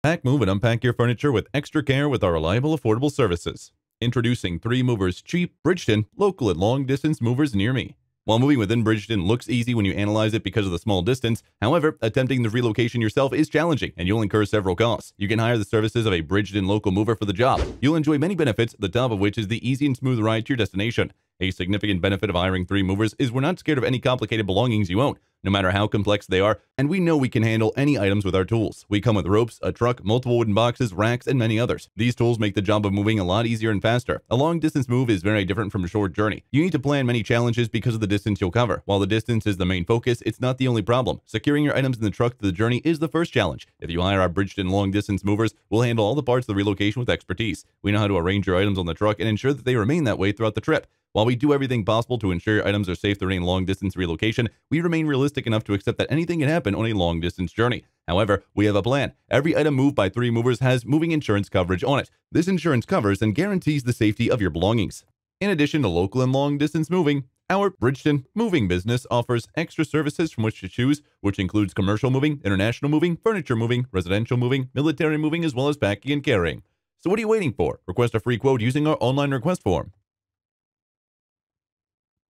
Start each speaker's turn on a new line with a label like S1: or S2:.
S1: Pack, move, and unpack your furniture with extra care with our reliable, affordable services. Introducing 3 Movers Cheap, Bridgton, local and long distance movers near me. While moving within Bridgton looks easy when you analyze it because of the small distance, however, attempting the relocation yourself is challenging and you'll incur several costs. You can hire the services of a Bridgton local mover for the job. You'll enjoy many benefits, the top of which is the easy and smooth ride to your destination. A significant benefit of hiring three movers is we're not scared of any complicated belongings you own no matter how complex they are, and we know we can handle any items with our tools. We come with ropes, a truck, multiple wooden boxes, racks, and many others. These tools make the job of moving a lot easier and faster. A long distance move is very different from a short journey. You need to plan many challenges because of the distance you'll cover. While the distance is the main focus, it's not the only problem. Securing your items in the truck to the journey is the first challenge. If you hire our Bridgton long distance movers, we'll handle all the parts of the relocation with expertise. We know how to arrange your items on the truck and ensure that they remain that way throughout the trip. While we do everything possible to ensure your items are safe during long distance relocation, we remain realistic enough to accept that anything can happen on a long distance journey. However, we have a plan. Every item moved by three movers has moving insurance coverage on it. This insurance covers and guarantees the safety of your belongings. In addition to local and long distance moving, our Bridgton moving business offers extra services from which to choose, which includes commercial moving, international moving, furniture moving, residential moving, military moving, as well as packing and carrying. So what are you waiting for? Request a free quote using our online request form.